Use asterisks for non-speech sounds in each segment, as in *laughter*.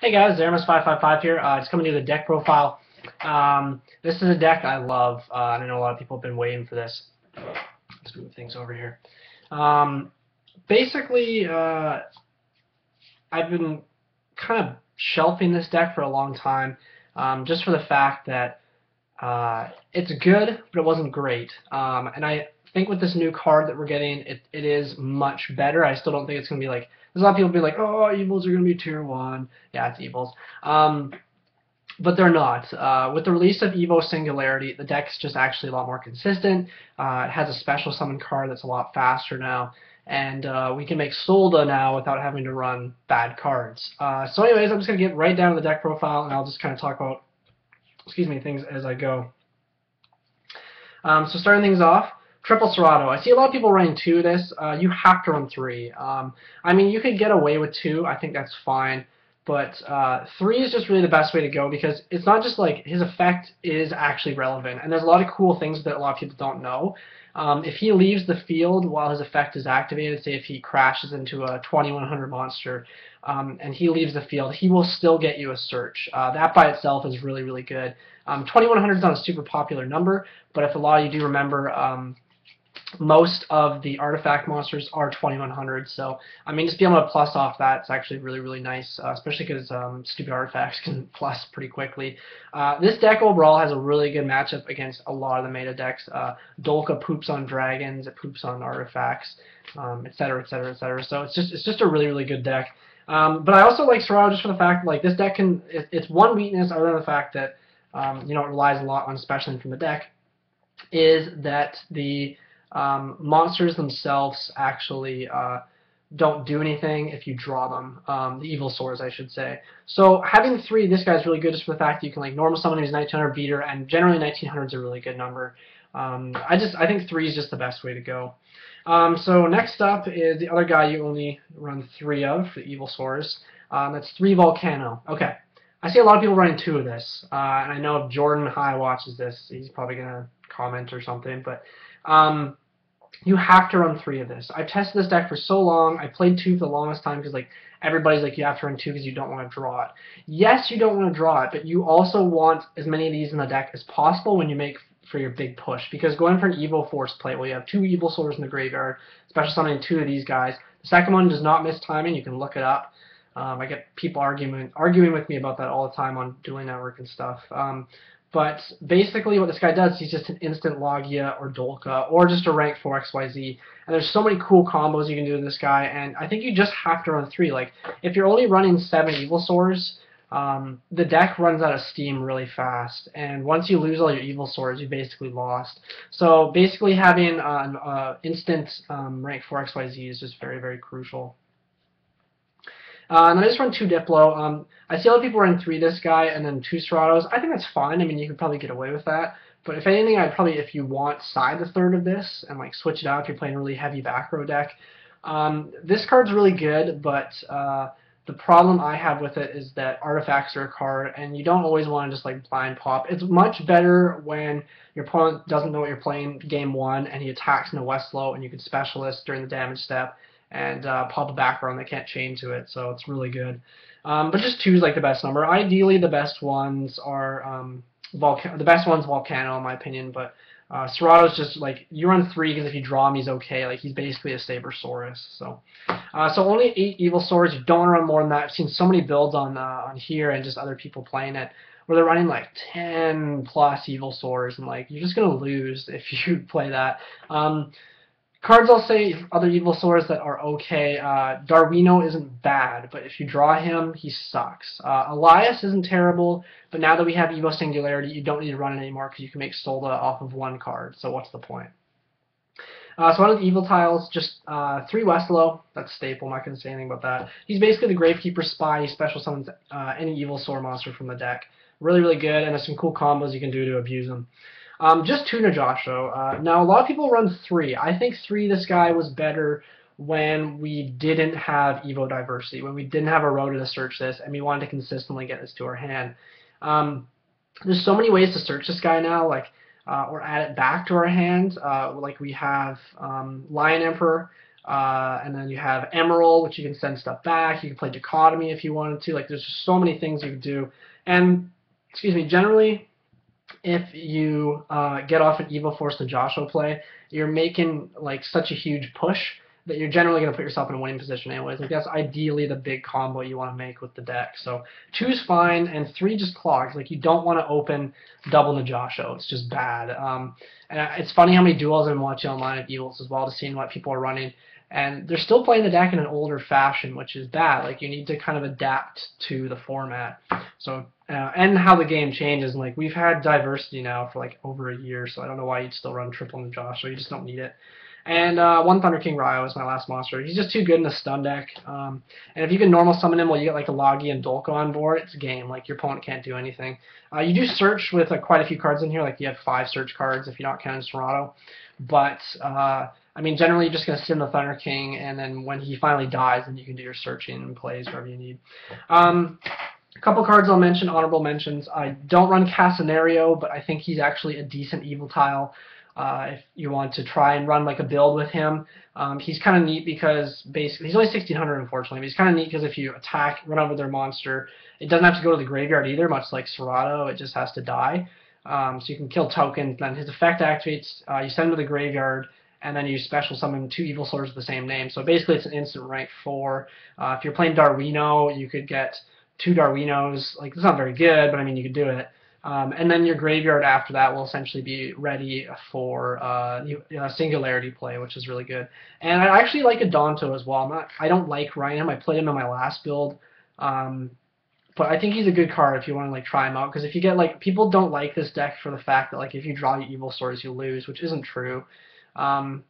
Hey guys, Zeromus555 here. Uh, coming to the deck profile. Um, this is a deck I love, uh, I know a lot of people have been waiting for this. Let's move things over here. Um, basically, uh, I've been kind of shelving this deck for a long time, um, just for the fact that uh, it's good, but it wasn't great. Um, and I think with this new card that we're getting, it, it is much better. I still don't think it's going to be like there's a lot of people be like, oh, Evols are going to be tier 1. Yeah, it's Evols. Um, but they're not. Uh, with the release of Evo Singularity, the deck's just actually a lot more consistent. Uh, it has a special summon card that's a lot faster now. And uh, we can make Solda now without having to run bad cards. Uh, so anyways, I'm just going to get right down to the deck profile, and I'll just kind of talk about, excuse me, things as I go. Um, so starting things off, Triple Cerato. I see a lot of people running two of this. Uh, you have to run three. Um, I mean, you could get away with two. I think that's fine. But uh, three is just really the best way to go because it's not just like his effect is actually relevant. And there's a lot of cool things that a lot of people don't know. Um, if he leaves the field while his effect is activated, say if he crashes into a 2100 monster um, and he leaves the field, he will still get you a search. Uh, that by itself is really, really good. Um, 2100 is not a super popular number, but if a lot of you do remember, um, most of the artifact monsters are 2100 so I mean just being able to plus off that is actually really really nice uh, especially because um, stupid artifacts can *laughs* plus pretty quickly. Uh, this deck overall has a really good matchup against a lot of the meta decks uh, Dolkka poops on dragons it poops on artifacts etc etc etc so it's just it's just a really really good deck. Um, but I also like Cerato just for the fact like this deck can it, it's one weakness other than the fact that um, you know it relies a lot on specialing from the deck is that the um, monsters themselves actually uh, don't do anything if you draw them. Um, the Evolsaurs, I should say. So having three, this guy's really good just for the fact that you can like normal summon his 1900 beater, and generally 1900 is a really good number. Um, I just I think three is just the best way to go. Um, so next up is the other guy you only run three of, the Evolsaurs. Um, that's three Vulcano. Okay. I see a lot of people running two of this, uh, and I know if Jordan High watches this, he's probably gonna comment or something. But um, you have to run three of this. I've tested this deck for so long. I played two for the longest time because like everybody's like you have to run two because you don't want to draw it. Yes, you don't want to draw it, but you also want as many of these in the deck as possible when you make for your big push. Because going for an Evo Force play, well, you have two Evolsaurs in the graveyard, especially summoning two of these guys. The second one does not miss timing. You can look it up. Um, I get people arguing arguing with me about that all the time on Dueling Network and stuff. Um, but basically what this guy does, he's just an instant Laggia or Dolkka or just a rank 4 XYZ. And there's so many cool combos you can do with this guy, and I think you just have to run 3. Like, if you're only running 7 Evolsaurs, um, the deck runs out of steam really fast, and once you lose all your Evolsaurs, you basically lost. So basically having an uh, instant um, rank 4 XYZ is just very, very crucial. Uh, and I just run two Diplo. Um, I see a lot of people run three this guy and then two Ceratos. I think that's fine. I mean, you could probably get away with that. But if anything, I'd probably, if you want, side the third of this and like switch it out if you're playing a really heavy back row deck. Um, this card's really good, but uh, the problem I have with it is that artifacts are a card, and you don't always want to just like blind pop. It's much better when your opponent doesn't know what you're playing game one, and he attacks in a Westlo, and you can specialist during the damage step and uh, pop a background they can't chain to it, so it's really good. Um, but just two is like the best number. Ideally, the best ones are um. The best one's Vulcano, in my opinion. But uh, Cerato's just like you run three because if you draw him, he's okay. Like he's basically a Sabersaurus. So, uh, so only eight Evolsaurs. You don't run more than that. I've seen so many builds on uh, on here and just other people playing it where they're running like 10 plus Evolsaurs, and like you're just gonna lose *laughs* if you play that. Um, Cards I'll say other Evolsaurs that are okay. Uh, Darwino isn't bad, but if you draw him, he sucks. Uh, Elias isn't terrible, but now that we have Evo Singularity, you don't need to run it anymore because you can make Solda off of one card, so what's the point? Uh, so one of the Evoltiles, just uh, three Westlo. That's staple. I'm not going to say anything about that. He's basically the Gravekeeper Spy. He special summons uh, any Evolsaur monster from the deck. Really, really good, and there's some cool combos you can do to abuse him. Um, just two Najasho. Uh, now, a lot of people run three. I think three, this guy was better when we didn't have Evo diversity, when we didn't have a road to search this, and we wanted to consistently get this to our hand. Um, there's so many ways to search this guy now, like uh, or add it back to our hand. Uh, like we have um, Lion Emperor. Uh, and then you have Emerald, which you can send stuff back. You can play Dichotomy if you wanted to. Like, there's just so many things you can do. And, excuse me, generally, if you uh, get off an Evo Force to Najasho play, you're making, like, such a huge push that you're generally going to put yourself in a winning position anyways. Like that's ideally the big combo you want to make with the deck. So two's fine, and three just clogs. Like you don't want to open double Najasho. It's just bad. Um, and it's funny how many duels I've been watching online of Evols as well to seeing what people are running. And they're still playing the deck in an older fashion, which is bad. Like you need to kind of adapt to the format. So uh, and how the game changes. And like we've had diversity now for like over a year, so I don't know why you'd still run triple Najasho. You just don't need it. And uh, one Thunder King Rai-Oh is my last monster. He's just too good in a stun deck. Um, and if you can normal summon him while you get like a Logi and Dolkka on board, it's a game. Like your opponent can't do anything. Uh, you do search with uh, quite a few cards in here. Like you have five search cards if you're not counting Cerato. But uh, I mean, generally you're just gonna in the Thunder King, and then when he finally dies, then you can do your searching and plays wherever you need. Um, a couple cards I'll mention, honorable mentions. I don't run Casinerio, but I think he's actually a decent Evoltile. Uh, if you want to try and run like a build with him, um, he's kind of neat because basically he's only 1600 unfortunately, but he's kind of neat because if you attack, run over their monster, it doesn't have to go to the graveyard either, much like Cerato, it just has to die. Um, so you can kill tokens, then his effect activates, uh, you send him to the graveyard, and then you special summon two Evolsaurs of the same name. So basically it's an instant rank 4. Uh, if you're playing Darwino, you could get two Darwinos. Like, it's not very good, but I mean, you could do it. Um, and then your graveyard after that will essentially be ready for uh, singularity play, which is really good. And I actually like Odonto as well. I'm not, I don't like Rhino. I played him in my last build. Um, but I think he's a good card if you want to like try him out because if you get like people don't like this deck for the fact that like if you draw your Evolsaurs you lose, which isn't true. Um,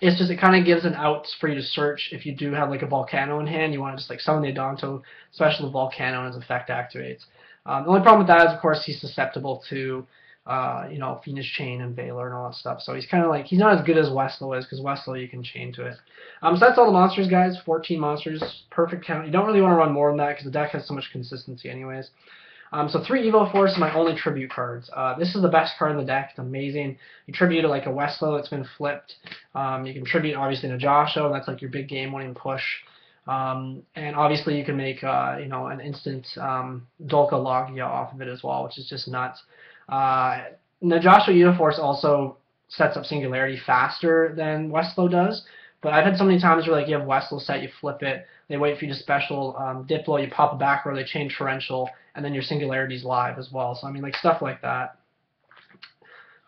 it's just it kind of gives an out for you to search if you do have like a Vulcano in hand. You want to just like summon the Odonto, especially the Vulcano, and his effect activates. Um, the only problem with that is, of course, he's susceptible to, uh, you know, Fiendish Chain and Veiler and all that stuff. So he's kind of like, he's not as good as Westlo is, because Westlo you can chain to it. Um, so that's all the monsters, guys. 14 monsters, perfect count. You don't really want to run more than that, because the deck has so much consistency anyways. Um, so three Evo Force are my only tribute cards. Uh, this is the best card in the deck. It's amazing. You tribute to like a Westlo that's been flipped. Um, you can tribute obviously to Najasho. That's like your big game winning push. Um, and obviously you can make uh, you know an instant um, Dolkka Laggia off of it as well, which is just nuts. Uh, Najasho Uniforce also sets up Singularity faster than Westlo does, but I've had so many times where like you have Westlo set, you flip it, they wait for you to special um, Diplo, you pop a back row, they change Torrential, and then your singularities live as well. So I mean like stuff like that.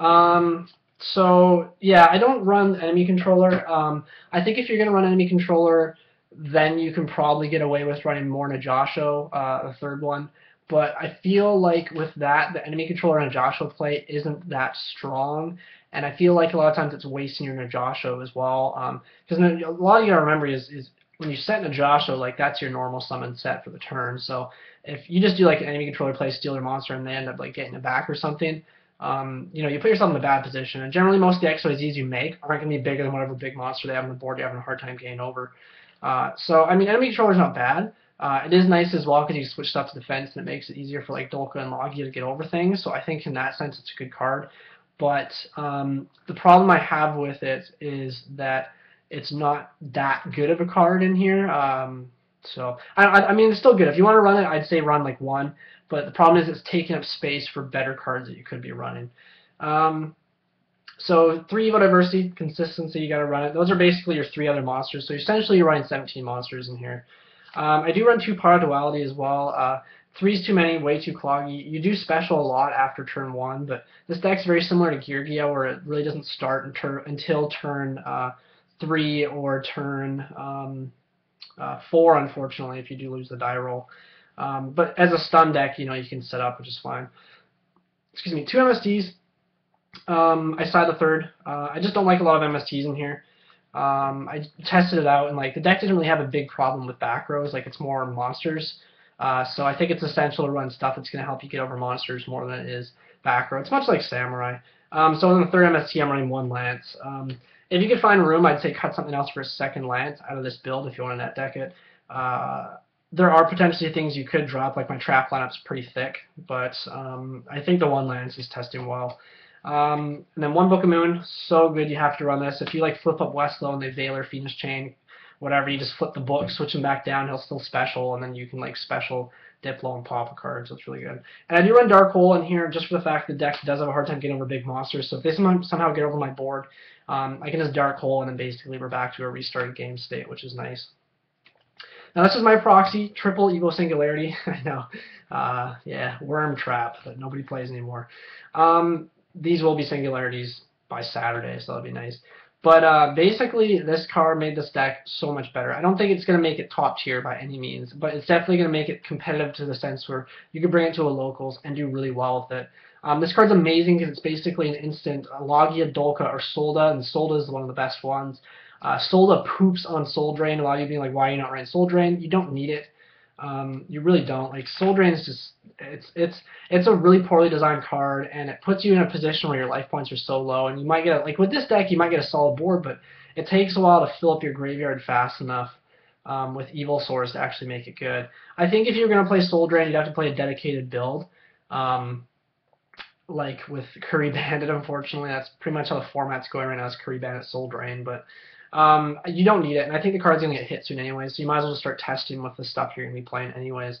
Um, so yeah, I don't run enemy controller. Um, I think if you're gonna run enemy controller, then you can probably get away with running more Najasho, uh, the third one. But I feel like with that, the enemy controller Najasho play isn't that strong, and I feel like a lot of times it's wasting your Najasho as well. Because um, a lot of you gotta remember is, is when you set Najasho, like that's your normal summon set for the turn. So if you just do like an enemy controller play steal their monster and they end up like getting it back or something, um, you know, you put yourself in a bad position. And generally, most of the XYZs you make aren't going to be bigger than whatever big monster they have on the board you're having a hard time getting over. Uh, so, I mean, enemy controller is not bad. Uh, it is nice as well because you switch stuff to defense and it makes it easier for like Dolka and Logia to get over things. So I think in that sense it's a good card. But um, the problem I have with it is that it's not that good of a card in here. Um, so I, I, mean it's still good. If you want to run it, I'd say run like one. But the problem is it's taking up space for better cards that you could be running. Um, so three Evo Diversity, consistency, you got to run it. Those are basically your three other monsters. So essentially you're running 17 monsters in here. Um, I do run two Pot of Duality as well. Uh, three's too many, way too cloggy. You do special a lot after turn one, but this deck's very similar to Geargia where it really doesn't start until turn uh, three or turn um, uh, four, unfortunately, if you do lose the die roll. Um, but as a stun deck, you know, you can set up, which is fine. Excuse me, two MSTs, um, I saw the third. Uh, I just don't like a lot of MSTs in here. Um, I tested it out, and like the deck doesn't really have a big problem with back rows. Like it's more monsters. Uh, so I think it's essential to run stuff that's going to help you get over monsters more than it is back row. It's much like Samurai. Um, so in the third MST, I'm running one Lance. Um, if you could find room, I'd say cut something else for a second Lance out of this build if you want to net deck it. Uh, there are potentially things you could drop, like my trap lineup's pretty thick, but um, I think the one Lance is testing well. Um, and then one Book of Moon, so good you have to run this. If you like flip up Westlo and they Veiler Fiendish Chain, whatever, you just flip the book, switch him back down, he'll still special, and then you can like special Diplo and pop a card, so it's really good. And I do run Dark Hole in here just for the fact the deck does have a hard time getting over big monsters, so if they somehow get over my board, um, I can just Dark Hole and then basically we're back to a restarted game state, which is nice. Now this is my proxy, triple Evo Singularity. *laughs* I know, uh, yeah, Worm Trap that nobody plays anymore. Um, these will be Singularities by Saturday, so that'll be nice. But uh, basically, this card made this deck so much better. I don't think it's going to make it top tier by any means, but it's definitely going to make it competitive to the sense where you can bring it to a locals and do really well with it. Um, this card's amazing because it's basically an instant Laggia, Dolkka, or Solda, and Solda is one of the best ones. Uh, Solda poops on Soul Drain. A lot of you being like, why are you not running Soul Drain? You don't need it. Um, you really don't. Like Soul Drain is just it's it's it's a really poorly designed card, and it puts you in a position where your life points are so low, and you might get like with this deck you might get a solid board, but it takes a while to fill up your graveyard fast enough um, with Evolsaurs to actually make it good. I think if you're gonna play Soul Drain, you'd have to play a dedicated build. Um, like with Kuribandit, unfortunately, that's pretty much how the format's going right now. Is Kuribandit Soul Drain, but um, you don't need it, and I think the card's going to get hit soon anyway, so you might as well just start testing with the stuff you're going to be playing anyways.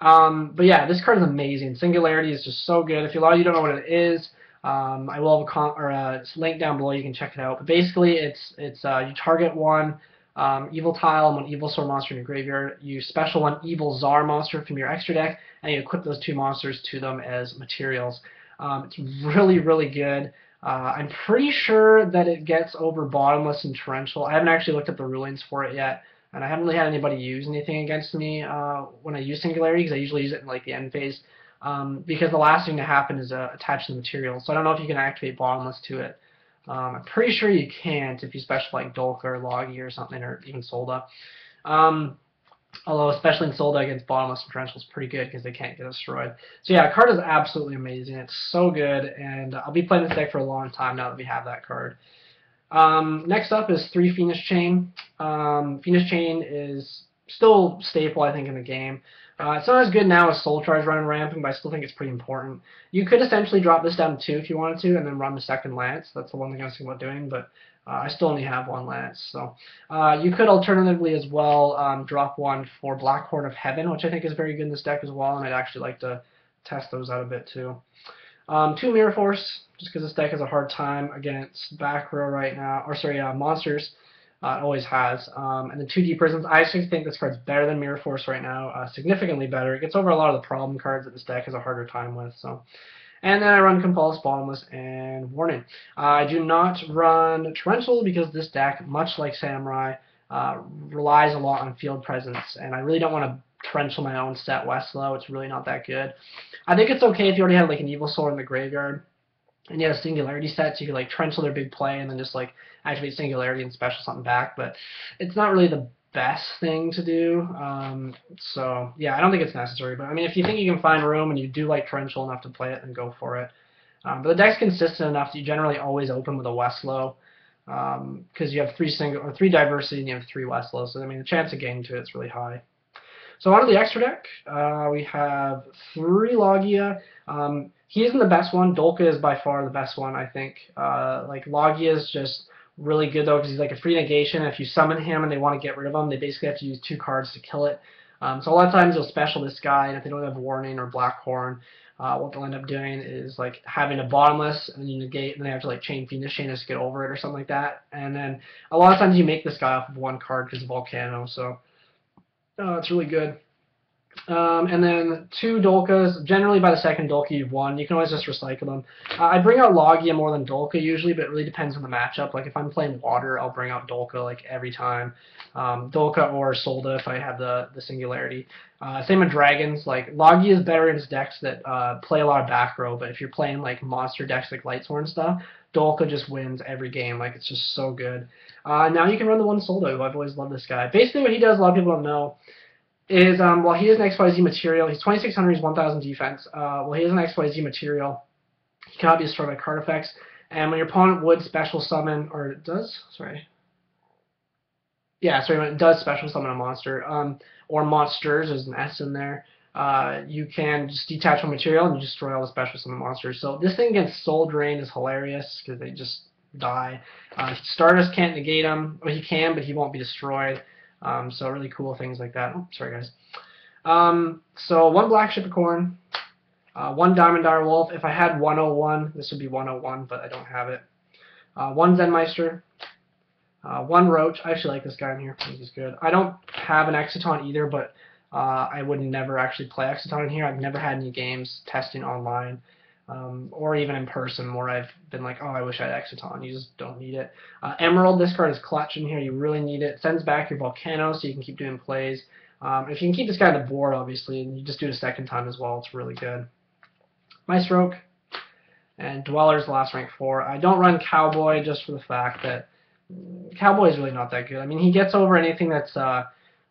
Um, but yeah, this card is amazing. Singularity is just so good. If a lot of you don't know what it is, um, I will have a, con or a link down below. You can check it out. But basically, it's it's uh, you target one um, Evoltile and one Evolsaur monster in your graveyard. You special one Evolzar monster from your extra deck, and you equip those two monsters to them as materials. Um, it's really really good. Uh, I'm pretty sure that it gets over Bottomless and Torrential. I haven't actually looked at the rulings for it yet, and I haven't really had anybody use anything against me uh, when I use Singularity, because I usually use it in like the end phase, um, because the last thing to happen is uh, attach the material. So I don't know if you can activate Bottomless to it. Um, I'm pretty sure you can't if you special like Dolkka or Logi or something, or even Solda. Um, Although, especially in Solda against Bottomless and Torrential is pretty good because they can't get destroyed. So yeah, card is absolutely amazing. It's so good, and I'll be playing this deck for a long time now that we have that card. Um, next up is 3 Fiendish Chain. Um, Fiendish Chain is still staple, I think, in the game. Uh, it's not as good now as Soul Charge running ramping, but I still think it's pretty important. You could essentially drop this down to 2 if you wanted to, and then run the second Lance. That's the one thing I was thinking about doing, but I still only have one Lance. So uh, you could alternatively as well um, drop one for Black Horn of Heaven, which I think is very good in this deck as well, and I'd actually like to test those out a bit too. Um, two Mirror Force, just because this deck has a hard time against back row right now, or sorry, uh, monsters. Uh, always has. Um, and then 2D Prisons, I actually think this card's better than Mirror Force right now, uh, significantly better. It gets over a lot of the problem cards that this deck has a harder time with. So and then I run Compulse, Bottomless, and Warning. I do not run Torrential because this deck, much like Samurai, uh, relies a lot on field presence, and I really don't want to Torrential my own set Westlo. It's really not that good. I think it's okay if you already have like an Evolsaur in the graveyard, and you have a Singularity set, so you could like Torrential their big play, and then just like activate Singularity and special something back, but it's not really the best thing to do. Um, so yeah, I don't think it's necessary. But I mean, if you think you can find room and you do like torrential enough to play it, then go for it. Um, but the deck's consistent enough that you generally always open with a Westlo because um, you have three single or three diversity and you have three Westlos. So I mean, the chance of getting to it's really high. So on to the extra deck, uh, we have three Laggia. Um, he isn't the best one. Dolkka is by far the best one, I think. Uh, like Laggia is just really good though because he's like a free negation. If you summon him and they want to get rid of him, they basically have to use two cards to kill it. Um, so a lot of times they'll special this guy, and if they don't have Warning or Blackhorn, uh, what they'll end up doing is like having a bottomless, and then you negate, and they have to like chain Fiendish Chain to get over it or something like that. And then a lot of times you make this guy off of one card because of Vulcano, so uh, it's really good. Um, and then two Dolkkas. Generally, by the second Dolkka you've won. You can always just recycle them. Uh, I bring out Laggia more than Dolkka usually, but it really depends on the matchup. Like if I'm playing Water, I'll bring out Dolkka like every time. Um, Dolkka or Solda if I have the the Singularity. Uh, same with Dragons. Like Laggia is better in decks that uh, play a lot of back row, but if you're playing like monster decks like Lightsworn stuff, Dolkka just wins every game. Like it's just so good. Uh, now you can run the one Solda. I've always loved this guy. Basically, what he does, a lot of people don't know is um, well he has an XYZ material. He's 2600. He's 1000 defense. Uh, well he has an XYZ material. He cannot be destroyed by card effects. And when your opponent would special summon or does sorry. Yeah, sorry, when it does special summon a monster, um, or monsters, there's an S in there. uh, you can just detach one material and you destroy all the special summon monsters. So this thing against Soul Drain is hilarious because they just die. Uh, Stardust can't negate him. Well, he can, but he won't be destroyed. Um, so really cool things like that. Oh, sorry guys. Um, so one Black Shippercorn, uh, one Diamond Dire Wolf. If I had 101, this would be 101, but I don't have it. Uh, one Zenmaister, uh, one Roach. I actually like this guy in here. He's good. I don't have an Exciton either, but uh, I would never actually play Exciton in here. I've never had any games testing online um, or even in person where I've been like, oh, I wish I had Exciton. You just don't need it. Uh, Emerald, this card is clutch in here. You really need it. Sends back your Vulcano so you can keep doing plays. Um, if you can keep this guy on the board, obviously, and you just do it a second time as well, it's really good. Maestroke and Dweller's last rank 4. I don't run Cowboy just for the fact that Cowboy is really not that good. I mean, he gets over anything that's uh,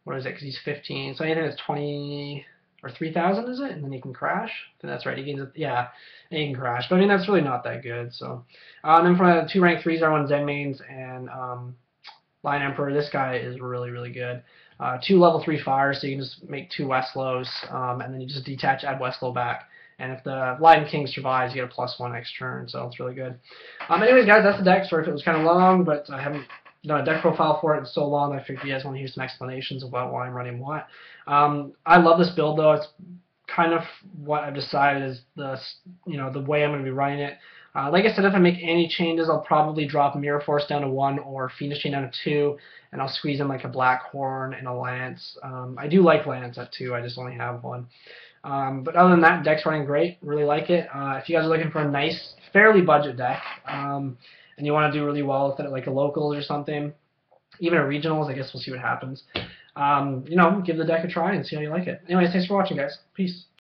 what is it? Because he's 15. So anything that's 20 or 3,000 is it? And then he can crash. I think that's right. He gains. Yeah, and he can crash. But I mean, that's really not that good. So uh, and then for the two rank threes are one Zenmaines and um, Lion Emperor. This guy is really really good. Uh, two level three fires, so you can just make two Westlos, um, and then you just detach, add Westlo back. And if the Lion King survives, you get a plus one next turn, so it's really good. Um, anyways, guys, that's the deck. Sorry if it was kind of long, but I haven't done a deck profile for it in so long. I figured you guys want to hear some explanations about why I'm running what. Um, I love this build though. It's kind of what I've decided is the you know the way I'm going to be running it. Uh, like I said, if I make any changes, I'll probably drop Mirror Force down to one or Fiendish Chain down to two, and I'll squeeze in like a Black Horn and a Lance. Um, I do like Lance at two. I just only have one. Um, but other than that, deck's running great. Really like it. Uh, if you guys are looking for a nice, fairly budget deck, um, and you want to do really well with it, like a locals or something, even a regionals, I guess we'll see what happens. Um, you know, give the deck a try and see how you like it. Anyways, thanks for watching, guys. Peace.